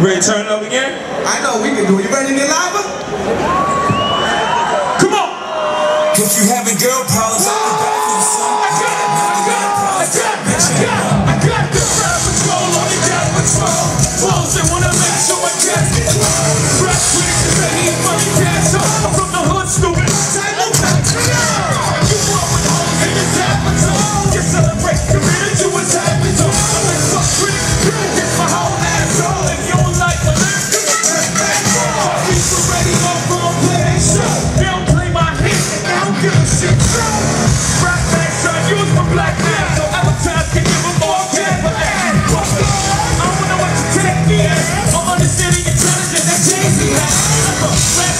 You ready to turn up again? I know we can do it. You ready to get live? Come on! If you having girl problems, I can back for the sun. I got it, I got it, I got it, I got it. I got the crowd control, only got patrol. Close and wanna make sure I got it. I wanna watch you take me out. I'm on the city intelligent, that Jay-Z had.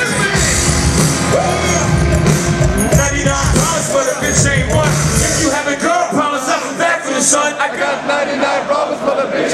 I got 99 problems but the bitch.